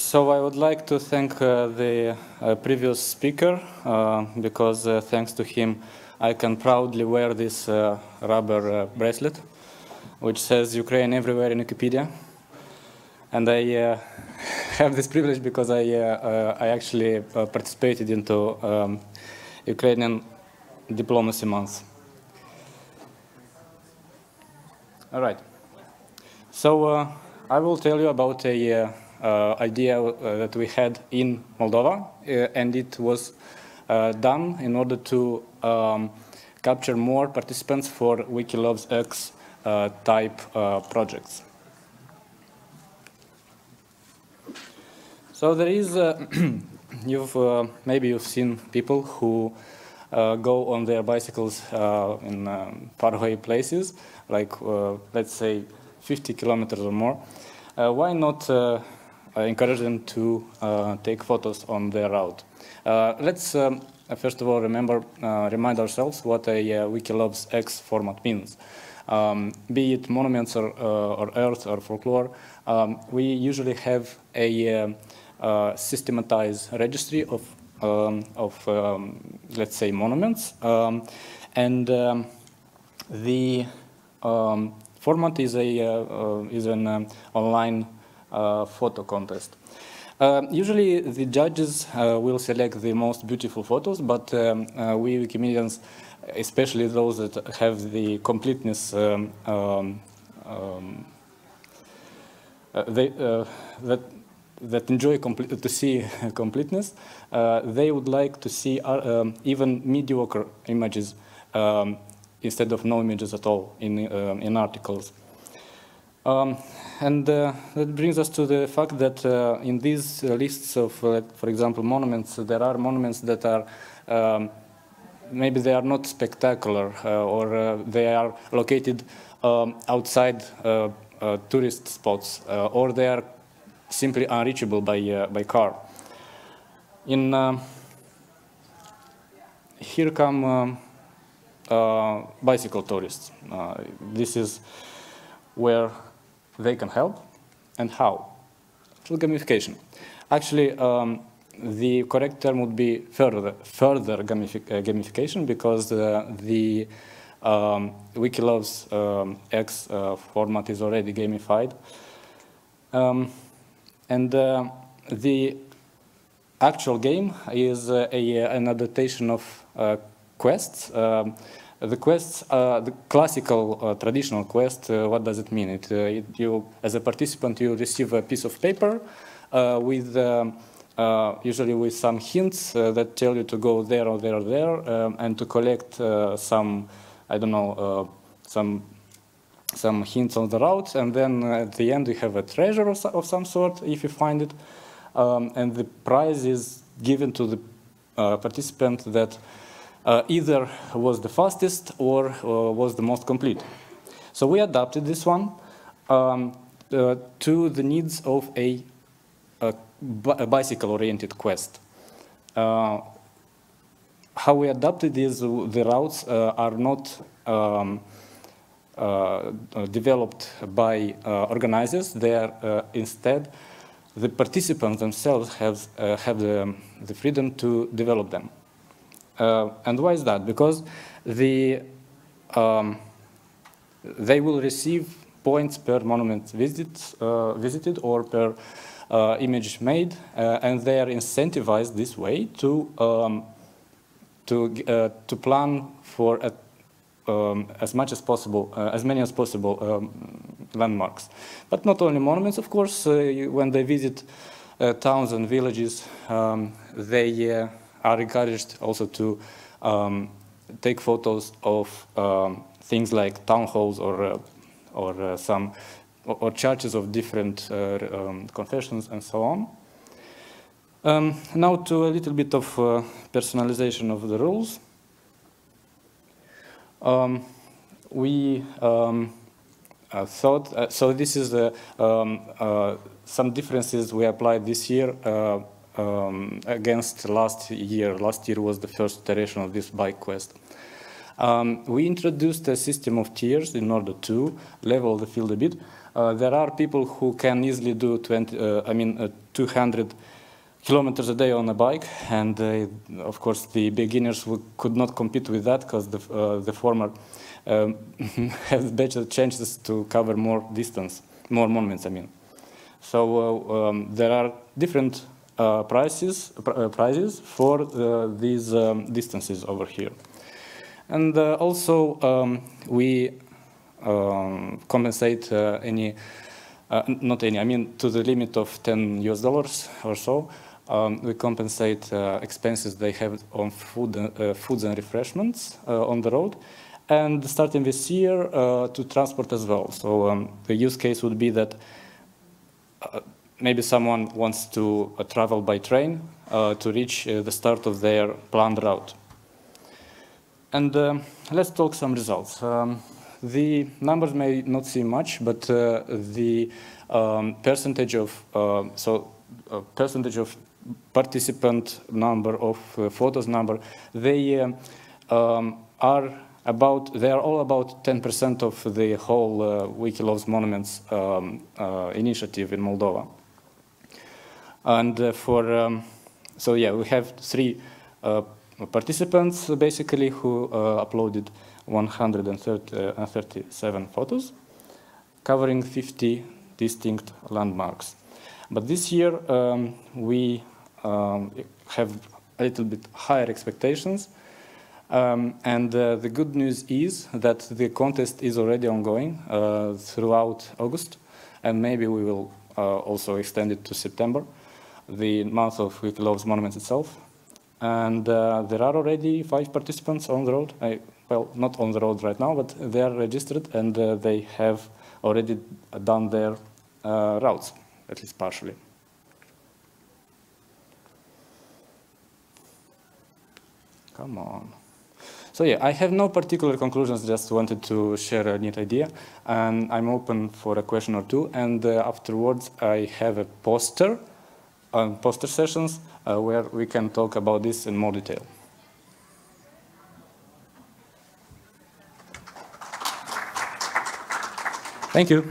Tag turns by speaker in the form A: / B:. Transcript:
A: So I would like to thank uh, the uh, previous speaker uh, because uh, thanks to him I can proudly wear this uh, rubber uh, bracelet which says Ukraine everywhere in Wikipedia. And I have this privilege because I, I actually participated into um, Ukrainian Diplomacy Month. All right. So I will tell you about a idea uh, that we had in Moldova, uh, and it was done in order to um, capture more participants for Wikiloves X type projects. So there is, you've maybe you've seen people who uh, go on their bicycles uh, in um, faraway places, like uh, let's say 50 kilometers or more. why not encourage them to uh, take photos on their route. Uh, let's um, first of all remember, uh, remind ourselves what a Wikiloves X format means. Um, be it monuments or, or earth or folklore, um, we usually have a systematized registry of um, of um, let's say monuments um, and the format is a uh, is an online uh, photo contest. Uh, usually the judges uh, will select the most beautiful photos, but um, we Wikimedians, especially those that have the completeness um, um, um they, that that enjoy to see completeness, uh, they would like to see uh, um, even mediocre images um, instead of no images at all in, uh, in articles. Um, and uh, that brings us to the fact that uh, in these uh, lists of, uh, for example, monuments, there are monuments that are um, maybe they are not spectacular uh, or uh, they are located um, outside tourist spots or they are simply unreachable by by car. In here come um, bicycle tourists. this is where they can help and how? Through gamification. Actually, um, the correct term would be further, further uh, gamification because uh, the um, Wikiloves um, X uh, format is already gamified. Um, and uh, the actual game is uh, a, an adaptation of uh, quests. The quests, uh, the classical uh, traditional quest, uh, what does it mean? It, it, you, as a participant, you receive a piece of paper with um, usually with some hints that tell you to go there or there or there um, and to collect some, I don't know, some some hints on the route, and then at the end you have a treasure of, of some sort if you find it, um, and the prize is given to the uh, participant that uh, either was the fastest or uh, was the most complete. So we adapted this one um, uh, to the needs of a, a, bicycle-oriented quest. Uh, how we adapted is the routes uh, are not um, uh, developed by organizers. They are instead the participants themselves have, have the, the freedom to develop them. Uh, and why is that? Because the, um, they will receive points per monument visit, uh, visited or per uh, image made, uh, and they are incentivized this way to, um, to, uh, to plan for a, um, as much as possible, uh, as many as possible um, landmarks. But not only monuments, of course, when they visit towns and villages, um, they are encouraged also to um, take photos of um, things like town halls or, uh, or uh, some or, churches of different uh, um, confessions and so on. Um, now to a little bit of uh, personalization of the rules. Um, we um, uh, thought, uh, so this is the, some differences we applied this year um, against last year. Last year was the first iteration of this bike quest. Um, we introduced a system of tiers in order to level the field a bit. Uh, there are people who can easily do 20, uh, I mean, uh, 200 kilometers a day on a bike, and of course the beginners could not compete with that because the, uh, the former um, have better chances to cover more distance, more monuments, I mean. So uh, um, there are different uh, prices, pr uh, prices for uh, these um, distances over here. And also um, we um, compensate any, not any, I mean to the limit of 10 US dollars or so, um, we compensate uh, expenses they have on food, uh, foods and refreshments uh, on the road. And starting this year, to transport as well. So um, the use case would be that maybe someone wants to uh, travel by train uh, to reach uh, the start of their planned route. And let's talk some results. Um, the numbers may not seem much, but the um, percentage of so percentage of participant number of uh, photos number, they uh, um, are about, they are all about 10% of the whole uh, Wiki Loves Monuments um, initiative in Moldova. And uh, for, um, so yeah, we have three uh, participants basically who uh, uploaded 137 photos covering 50 distinct landmarks. But this year um, we um, have a little bit higher expectations. Um, and uh, the good news is that the contest is already ongoing uh, throughout August, and maybe we will uh, also extend it to September the month of Wiki Loves Monuments itself. And uh, there are already five participants on the road. I, well, not on the road right now, but they are registered and uh, they have already done their uh, routes, at least partially. Come on. So yeah, I have no particular conclusions, just wanted to share a neat idea. And I'm open for a question or two. And uh, afterwards, I have a poster on poster sessions uh, where we can talk about this in more detail. Thank you.